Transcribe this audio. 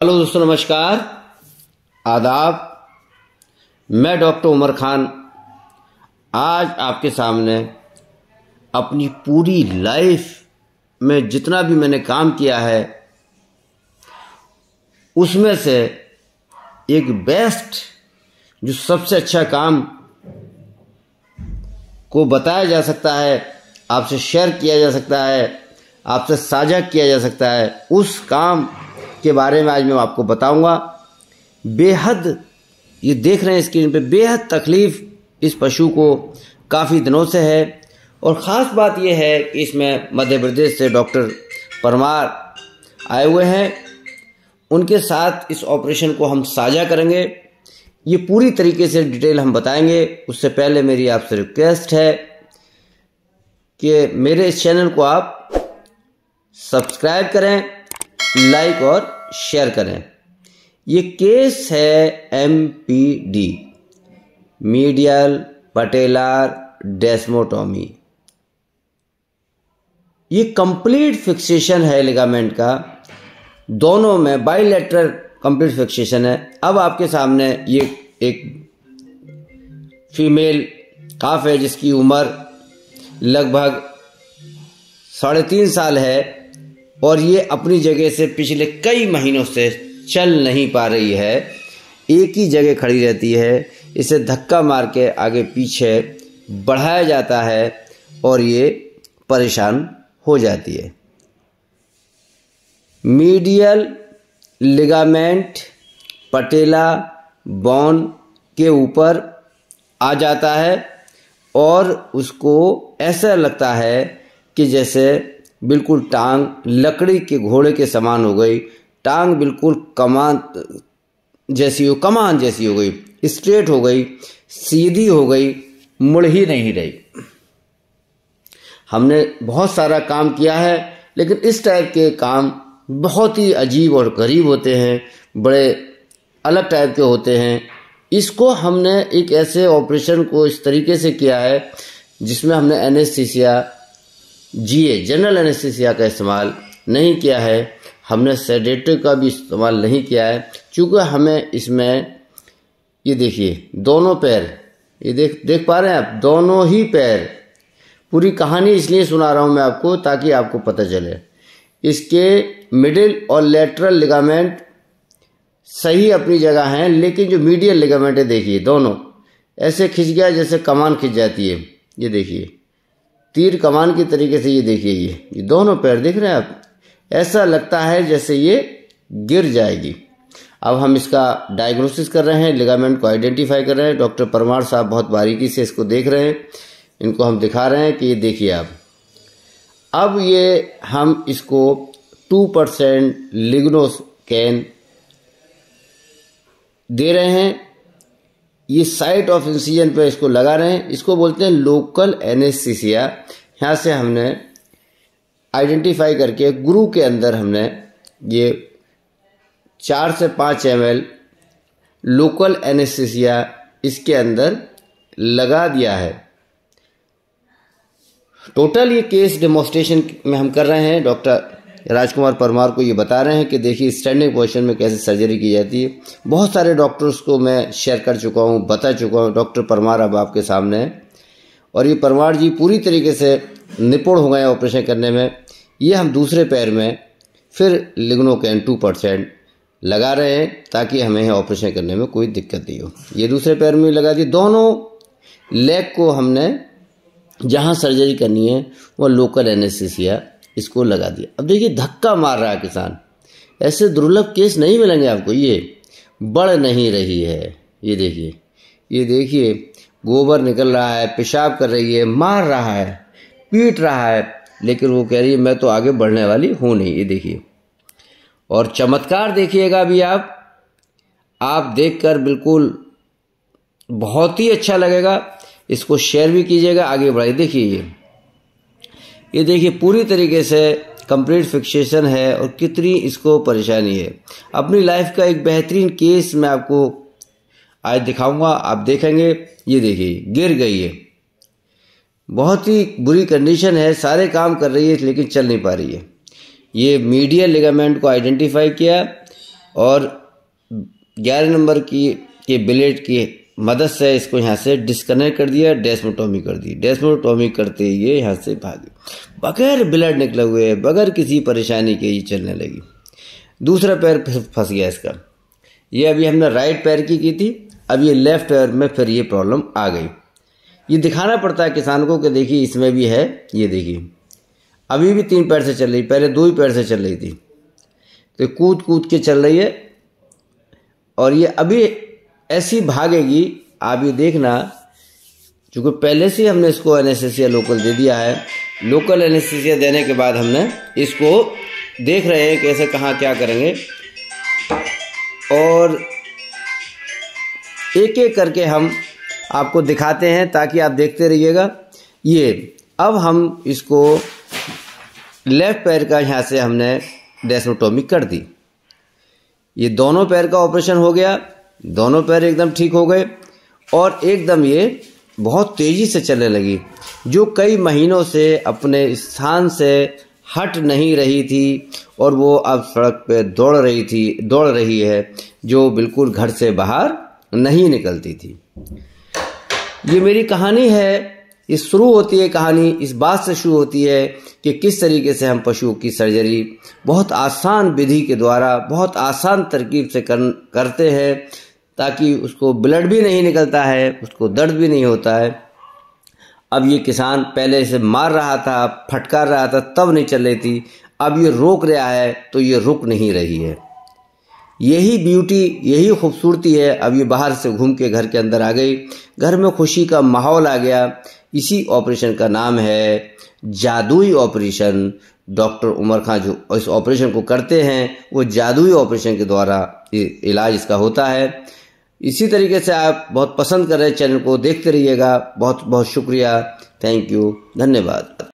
Hello दोस्तों, नमस्कार। आदाब। मैं डॉक्टर उमर खान। आज आपके सामने अपनी पूरी लाइफ में जितना भी मैंने काम किया है, उसमें से एक बेस्ट, जो सबसे अच्छा काम को बताया जा सकता है, आपसे शेयर किया जा सकता है, आपसे साझा किया जा सकता है, उस काम के बारे में आज मैं आपको बताऊँगा। बेहद, ये देख रहे हैं स्क्रीन पे, बेहद तकलीफ़ इस पशु को काफ़ी दिनों से है। और ख़ास बात यह है कि इसमें मध्य प्रदेश से डॉक्टर परमार आए हुए हैं। उनके साथ इस ऑपरेशन को हम साझा करेंगे। ये पूरी तरीके से डिटेल हम बताएँगे। उससे पहले मेरी आपसे रिक्वेस्ट है कि मेरे इस चैनल को आप सब्सक्राइब करें, लाइक और शेयर करें। ये केस है M P D medial patellar desmotomy ये कंप्लीट फिक्सेशन है लिगामेंट का। दोनों में बाइलेटरल कंप्लीट फिक्सेशन है। अब आपके सामने ये एक फीमेल काफ है जिसकी उम्र लगभग साढ़े तीन साल है। और ये अपनी जगह से पिछले कई महीनों से चल नहीं पा रही है। एक ही जगह खड़ी रहती है। इसे धक्का मार के आगे पीछे बढ़ाया जाता है और ये परेशान हो जाती है। मीडियल लिगामेंट पटेला बॉन के ऊपर आ जाता है और उसको ऐसा लगता है कि जैसे बिल्कुल टांग लकड़ी के घोड़े के समान हो गई। टांग बिल्कुल कमान जैसी हो, कमान जैसी हो गई। स्ट्रेट हो गई, सीधी हो गई, मुड़ ही नहीं रही। हमने बहुत सारा काम किया है, लेकिन इस टाइप के काम बहुत ही अजीब और गरीब होते हैं, बड़े अलग टाइप के होते हैं। इसको हमने एक ऐसे ऑपरेशन को इस तरीके से किया है, जिसमें हमने एनेस्थीसिया जीए जनरल एनेस्थीसिया का इस्तेमाल नहीं किया है। हमने सेडेटिव का भी इस्तेमाल नहीं किया है। क्योंकि हमें इसमें, ये देखिए, दोनों पैर, ये देख देख पा रहे हैं आप, दोनों ही पैर। पूरी कहानी इसलिए सुना रहा हूँ मैं आपको, ताकि आपको पता चले। इसके मिडिल और लेटरल लिगामेंट सही अपनी जगह हैं, लेकिन जो मीडियल लिगामेंट है, देखिए, दोनों। ऐसे खिंच गया जैसे कमान खिंच जाती है। ये देखिए। तीर कमान के तरीके से ये देखिए ये ये दोनों पैर देख रहे हैं आप। ऐसा लगता है जैसे ये गिर जाएगी। अब हम इसका डायग्नोसिस कर रहे हैं लिगामेंट को आइडेंटिफाई कर रहे हैं। डॉक्टर परमार साहब बहुत बारीकी से इसको देख रहे हैं। इनको हम दिखा रहे हैं कि ये देखिए आप। अब ये हम इसको टू परसेंट लिग्नोस्कैन दे रहे हैं। ये साइट ऑफ़ इंसीजन पे इसको लगा रहे हैं। इसको बोलते हैं लोकल एनेस्थीसिया। यहाँ से हमने आइडेंटिफाई करके गुरु के अंदर हमने ये चार से पाँच एम लोकल एनेस्थीसिया इसके अंदर लगा दिया है। टोटल ये केस डेमोस्ट्रेशन में हम कर रहे हैं। डॉक्टर राजकुमार परमार को ये बता रहे हैं कि देखिए स्टैंडिंग पोजिशन में कैसे सर्जरी की जाती है। बहुत सारे डॉक्टर्स को मैं शेयर कर चुका हूँ, बता चुका हूँ। डॉक्टर परमार अब आपके सामने है। और ये परमार जी पूरी तरीके से निपुण हो गए ऑपरेशन करने में। ये हम दूसरे पैर में फिर लिग्नो कैन टू परसेंट लगा रहे हैं, ताकि हमें ऑपरेशन करने में कोई दिक्कत नहीं हो। ये दूसरे पैर में लगा दी दोनों लेग को हमने जहाँ सर्जरी करनी है वो लोकल एनेस्थीसिया इसको लगा दिया। अब देखिए, धक्का मार रहा है किसान। ऐसे दुर्लभ केस नहीं मिलेंगे आपको। ये बढ़ नहीं रही है। ये देखिए ये देखिए, गोबर निकल रहा है, पेशाब कर रही है, मार रहा है, पीट रहा है, लेकिन वो कह रही है, मैं तो आगे बढ़ने वाली हूँ नहीं। ये देखिए, और चमत्कार देखिएगा अभी आप। आप देखकर बिल्कुल बहुत ही अच्छा लगेगा। इसको शेयर भी कीजिएगा, आगे बढ़ाइए। देखिए ये। ये देखिए पूरी तरीके से कंप्लीट फिक्सेशन है और कितनी इसको परेशानी है। अपनी लाइफ का एक बेहतरीन केस मैं आपको आज दिखाऊँगा, आप देखेंगे। ये देखिए, गिर गई है। बहुत ही बुरी कंडीशन है, सारे काम कर रही है, लेकिन चल नहीं पा रही है। ये मीडिया लिगामेंट को आइडेंटिफाई किया और ग्यारह नंबर की, के ब्लेड की मदद से इसको यहाँ से डिस्कनेक्ट कर दिया डेस्मोटोमी कर दी। डेस्मोटोमी करते ही ये यहाँ से भागे बगैर ब्लड निकले हुए, बगैर किसी परेशानी के ये चलने लगी। दूसरा पैर फंस गया इसका। ये अभी हमने राइट पैर की की थी, अब ये लेफ़्ट पैर में फिर ये प्रॉब्लम आ गई। ये दिखाना पड़ता है किसान को कि देखिए, इसमें भी है, ये देखिए। अभी भी तीन पैर से चल रही, पहले दो ही पैर से चल रही थी। तो कूद कूद के चल रही है, और ये अभी ऐसी भागेगी, आप ये देखना क्योंकि पहले से हमने इसको एनेस्थेसिया लोकल दे दिया है लोकल एनेस्थेसिया देने के बाद हमने इसको देख रहे हैं कैसे कहाँ क्या करेंगे। और एक एक करके हम आपको दिखाते हैं ताकि आप देखते रहिएगा। ये, अब हम इसको लेफ़्ट पैर का यहाँ से हमने डेस्मोटोमी कर दी। ये दोनों पैर का ऑपरेशन हो गया। दोनों पैर एकदम ठीक हो गए और एकदम ये बहुत तेज़ी से चलने लगी जो कई महीनों से अपने स्थान से हट नहीं रही थी और वो अब सड़क पे दौड़ रही थी दौड़ रही है जो बिल्कुल घर से बाहर नहीं निकलती थी। ये मेरी कहानी है ये शुरू होती है कहानी इस बात से शुरू होती है कि किस तरीके से हम पशुओं की सर्जरी बहुत आसान विधि के द्वारा बहुत आसान तरकीब से कर, करते हैं ताकि उसको ब्लड भी नहीं निकलता है, उसको दर्द भी नहीं होता है। अब ये किसान पहले से मार रहा था, फटकार रहा था, तब नहीं चल रही थी। अब ये रोक रहा है तो ये रुक नहीं रही है। यही ब्यूटी यही खूबसूरती है। अब ये बाहर से घूम के घर के अंदर आ गई। घर में खुशी का माहौल आ गया। इसी ऑपरेशन का नाम है जादुई ऑपरेशन डॉक्टर उमर खां जो इस ऑपरेशन को करते हैं, वो जादुई ऑपरेशन के द्वारा इलाज इसका होता है। इसी तरीके से आप बहुत पसंद कर रहे चैनल को, देखते रहिएगा। बहुत बहुत शुक्रिया। थैंक यू धन्यवाद।